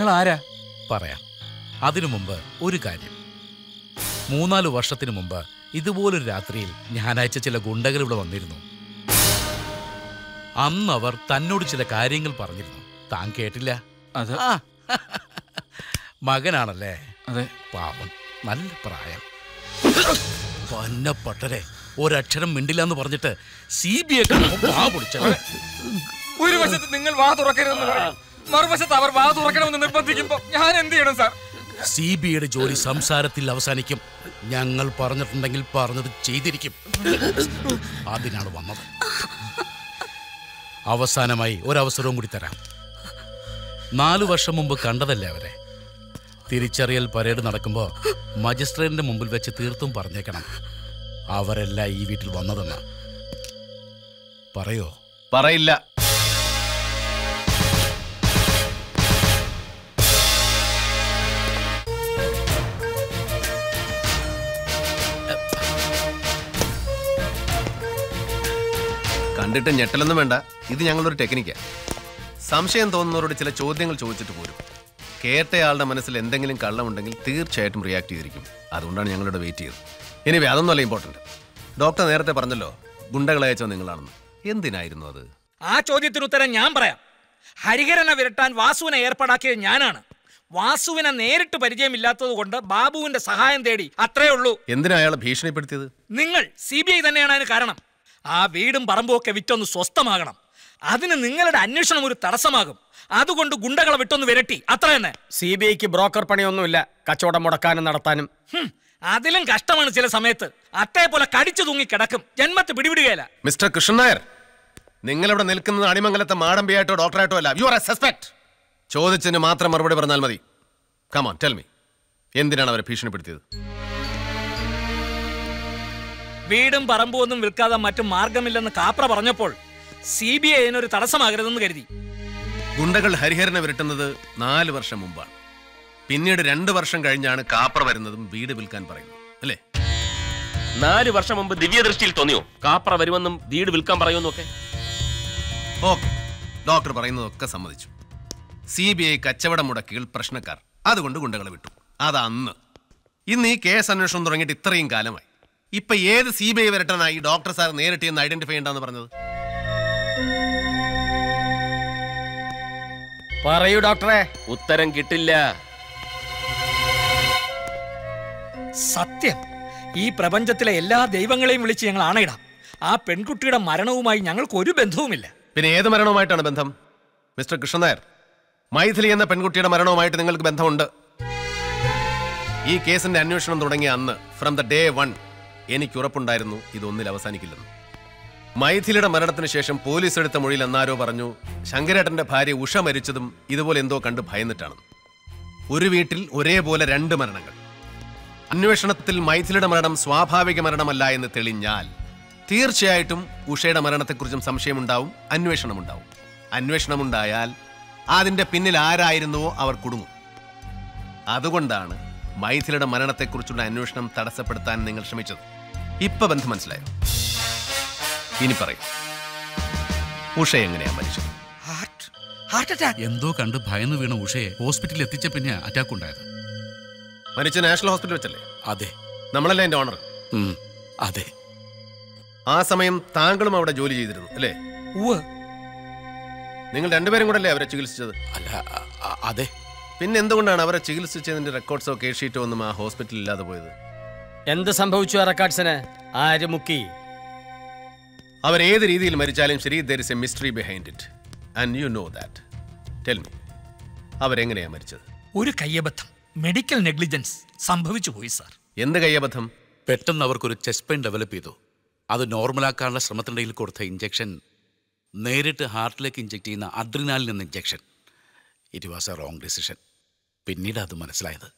നിങ്ങൾ ആരാ പറയാം. അതിനു മുമ്പ് ഒരു കാര്യം. മൂന്നാൽ വർഷത്തിനു മുമ്പ് ഇതുപോലൊരു രാത്രിയിൽ ഞാനയച്ച ചില ഗുണ്ടകൾ ഇവിടെ വന്നിരുന്നു. അന്ന് അവർ തന്നോട് ചില കാര്യങ്ങൾ പറഞ്ഞിരുന്നു. താൻ കേട്ടില്ല? മകനാണല്ലേ? അതെ. പാവം. നല്ല പ്രായം. പൊന്നപ്പെട്ടരെ ഒരക്ഷരം മിണ്ടില്ല എന്ന് പറഞ്ഞിട്ട് സി ബി ഐ ഒരു വശത്ത് നിങ്ങൾ വാ തുറക്കരുതെന്ന് പറയും മറുവശത്ത് അവർ വാ തുറക്കണമെന്ന് നിർബന്ധിക്കുമ്പോ ഞാൻ എന്ത് ചെയ്യണം സാർ? സി ബി ഐയുടെ ജോലി സംസാരത്തിൽ അവസാനിക്കും. ഞങ്ങൾ പറഞ്ഞിട്ടുണ്ടെങ്കിൽ പറഞ്ഞത് ചെയ്തിരിക്കും. അതിനാണ് വന്നത്. അവസാനമായി ഒരവസരവും കൂടി തരാം. നാലു വർഷം മുമ്പ് കണ്ടതല്ലേ അവരെ? തിരിച്ചറിയൽ പരേഡ് നടക്കുമ്പോൾ മജിസ്ട്രേറ്റിന്റെ മുമ്പിൽ വെച്ച് തീർത്തും പറഞ്ഞേക്കണം. അവരെല്ലാം ഈ വീട്ടിൽ വന്നതെന്ന്. പറയോ? പറയില്ല. കണ്ടിട്ട് ഞെട്ടലൊന്നും വേണ്ട. ഇത് ഞങ്ങളൊരു ടെക്നിക്കാണ് സംശയം തോന്നുന്നവരോട് ചില ചോദ്യങ്ങൾ ചോദിച്ചിട്ട് പോരും. കേട്ടയാളുടെ മനസ്സിൽ എന്തെങ്കിലും കള്ളമുണ്ടെങ്കിൽ തീർച്ചയായിട്ടും റിയാക്ട് ചെയ്തിരിക്കും. അതുകൊണ്ടാണ് ഞങ്ങളിവിടെ വെയിറ്റ് ചെയ്തത്. ഇനി അതൊന്നുമല്ല ഇമ്പോർട്ടന്റ് ഡോക്ടർ നേരത്തെ പറഞ്ഞല്ലോ ഗുണ്ടകളയച്ചോ നിങ്ങളാണെന്ന്. എന്തിനായിരുന്നു അത്? ആ ചോദ്യത്തിന് ഉത്തരം ഞാൻ പറയാം. ഹരിഹരനെ വിരട്ടാൻ വാസുവിനെ ഏർപ്പാടാക്കിയത് ഞാനാണ്. വാസുവിനെ നേരിട്ട് പരിചയമില്ലാത്തത് കൊണ്ട് ബാബുവിന്റെ സഹായം തേടി അത്രേ ഉള്ളൂ. എന്തിനാ അയാളെ ഭീഷണിപ്പെടുത്തിയത്? നിങ്ങൾ സി ബി ഐ തന്നെയാണ് അതിന് കാരണം. ആ വീടും പറമ്പും ഒക്കെ വിറ്റൊന്ന് സ്വസ്ഥമാകണം. അതിന് നിങ്ങളുടെ അന്വേഷണം ഒരു തടസ്സമാകും. അതുകൊണ്ട് ഗുണ്ടകളെ വിട്ടൊന്ന് വിരട്ടി. അത്ര തന്നെ. സി ബി ഐക്ക് ബ്രോക്കർ പണിയൊന്നുമില്ല. കച്ചവടം മുടക്കാനും നടത്താനും. ഹും, അതിലും കഷ്ടമാണ് ചില സമയത്ത്. അത്തേ പോലെ കടിച്ചു തൂങ്ങി കിടക്കും. ജന്മത്ത് പിടിവിടുകയില്ല മിസ്റ്റർ കൃഷ്ണൻ നായർ നിങ്ങളിവിടെ നിൽക്കുന്നത് അണിമംഗലത്തെ മാടമ്പിയായിട്ടോ ഡോക്ടറായിട്ടോ അല്ല. യു ആർ എ സസ്പെക്ട് ചോദിച്ചതിന് മാത്രം മറുപടി പറഞ്ഞാൽ മതി. കമോൺ ടെൽ മീ എന്തിനാണ് അവരെ ഭീഷണിപ്പെടുത്തിയത്? വീടും പറമ്പും ഒന്നും വിൽക്കാതെ മറ്റു മാർഗമില്ലെന്ന് കാപ്ര പറഞ്ഞപ്പോൾ സി ബി ഐ അതിനൊരു തടസ്സമാകരുതെന്ന് കരുതി. ഗുണ്ടകൾ ഹരിഹരനെ വിരട്ടുന്നത് നാല് വർഷം മുമ്പാണ്. പിന്നീട് രണ്ട് വർഷം കഴിഞ്ഞാണ് കാപ്ര വരുന്നതും വീട് വിൽക്കാൻ പറയുന്നത്. അല്ലേ? നാല് വർഷം മുമ്പ് ദിവ്യദൃഷ്ടിയിൽ തോന്നിയോ? കാപ്ര വരുമെന്നും വീട് വിൽക്കാൻ പറയുമെന്നൊക്കെ ഓക്കെ. ഡോക്ടർ പറയുന്നതൊക്കെ സമ്മതിച്ചു. സി ബി ഐ കച്ചവടം മുടക്കികൾ പ്രശ്നക്കാർ. അതുകൊണ്ട് ഗുണ്ടകളെ വിട്ടു. അതന്ന് അന്ന്. ഇന്ന് ഈ കേസ് അന്വേഷണം തുടങ്ങിയിട്ട് ഇത്രയും കാലമായി. ഇപ്പൊ ഏത് സി ബി ഐ വരട്ടനായി ഡോക്ടർ സാർ നേരിട്ട് എന്ന് ഐഡന്റിഫൈ ചെയ്യണ്ടെന്ന് പറഞ്ഞത്? പറയൂ ഡോക്ടറെ ഉത്തരം കിട്ടില്ല. സത്യം. ഈ പ്രപഞ്ചത്തിലെ എല്ലാ ദൈവങ്ങളെയും വിളിച്ച് ഞങ്ങൾ ആണയിടാം. ആ പെൺകുട്ടിയുടെ മരണവുമായി ഞങ്ങൾക്ക് ഒരു ബന്ധവുമില്ല. പിന്നെ ഏത് മരണവുമായിട്ടാണ് ബന്ധം? മിസ്റ്റർ കൃഷ്ണനായർ മൈഥിലി എന്ന പെൺകുട്ടിയുടെ മരണവുമായിട്ട് നിങ്ങൾക്ക് ബന്ധമുണ്ട്? ഈ കേസിന്റെ അന്വേഷണം തുടങ്ങിയ അന്ന് ഫ്രം ദ ഡേ വൺ എനിക്ക് ഉറപ്പുണ്ടായിരുന്നു ഇതൊന്നിൽ അവസാനിക്കില്ലെന്ന്. മൈഥിലിയുടെ മരണത്തിന് ശേഷം പോലീസ് എടുത്ത മൊഴിയിൽ എന്നാരോ പറഞ്ഞു ശങ്കരേട്ടന്റെ ഭാര്യ ഉഷ മരിച്ചതും ഇതുപോലെ എന്തോ കണ്ട് ഭയന്നിട്ടാണ്. ഒരു വീട്ടിൽ ഒരേപോലെ രണ്ട് മരണങ്ങൾ. അന്വേഷണത്തിൽ മൈഥിലിയുടെ മരണം സ്വാഭാവിക മരണമല്ല എന്ന് തെളിഞ്ഞാൽ തീർച്ചയായിട്ടും ഉഷയുടെ മരണത്തെക്കുറിച്ചും സംശയമുണ്ടാവും അന്വേഷണമുണ്ടാവും. അന്വേഷണമുണ്ടായാൽ അതിന്റെ പിന്നിൽ ആരായിരുന്നുവോ അവർ കുടുങ്ങും. അതുകൊണ്ടാണ് മൈഥിലിയുടെ മരണത്തെക്കുറിച്ചുള്ള അന്വേഷണം തടസ്സപ്പെടുത്താൻ നിങ്ങൾ ശ്രമിച്ചത്. ഇപ്പൊ ബന്ധം മനസ്സിലായോ? ഇനി പറയും. ഉഷ എങ്ങനെയാ മരിച്ചത്? ഹാർട്ട് ഹാർട്ട് അറ്റാക്ക് എന്തോ കണ്ട് ഭയന്ന് വീണ ഉഷയെ ഹോസ്പിറ്റലിൽ എത്തിച്ച പിന്നെ അറ്റാക്ക് ഉണ്ടായത്. മരിച്ച നാഷണൽ ഹോസ്പിറ്റൽ വെച്ചല്ലേ? അതെ. നമ്മളല്ലേ എന്റെ ഓണർ അതെ. ആ സമയം താങ്കളും അവിടെ ജോലി ചെയ്തിരുന്നു അല്ലേ? ഉവ് നിങ്ങൾ രണ്ടുപേരും കൂടെ അല്ലേ അവരെ ചികിത്സിച്ചത്? അല്ല അതെ. പിന്നെ എന്തുകൊണ്ടാണ് അവരെ ചികിത്സിച്ചതിന്റെ റെക്കോർഡ്സോ കേസ് ഷീറ്റോ ഒന്നും ആ ഹോസ്പിറ്റലിൽ ഇല്ലാതെ പോയത്? എന്ത് സംഭവിച്ചു അറക്കാട്സിന്? റെക്കോർഡ്സിന് ആര് മുക്കി അവർ ഏത് രീതിയിൽ മരിച്ചാലും ശരി there is a mystery behind it and you know that tell me അവരെങ്ങനെയാ മരിച്ചത്? ഒരു കയ്യബദ്ധം മെഡിക്കൽ നെഗ്ലിജൻസ് സംഭവിച്ചു പോയി സാർ എന്ത് കയ്യബദ്ധം? പെട്ടെന്ന് അവർക്കൊരു ചെസ്റ്റ് പെയിൻ ഡെവലപ്പ് ചെയ്തു. അത് നോർമലാക്കാനുള്ള ശ്രമത്തിനിടയിൽ കൊടുത്ത ഇഞ്ചക്ഷൻ നേരിട്ട് ഹാർട്ടിലേക്ക് ഇഞ്ചെക്ട് ചെയ്യുന്ന അഡ്രിനാലിൻ എന്ന injection it was a wrong decision പിന്നീട് അത് മനസ്സിലായത്.